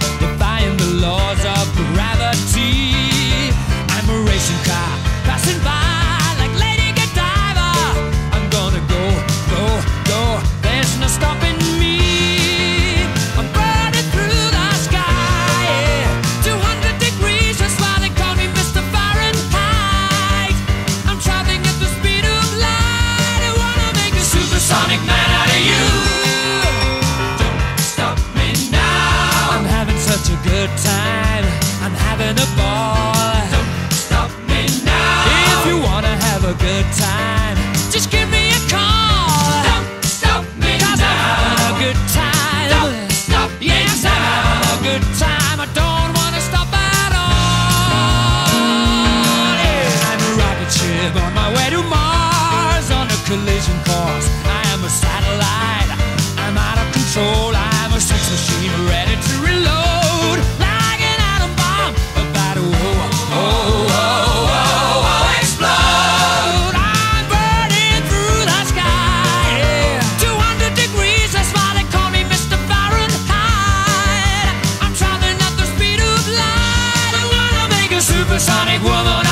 you. good time. I'm having a ball. Don't stop me now. If you wanna have a good time, just give me a call. Don't stop me now. I'm having a good time. Don't stop me yes, now. I'm having a good time. I don't wanna stop at all. Yeah, I'm a rocket ship on my way to Mars on a collision course. supersonic woman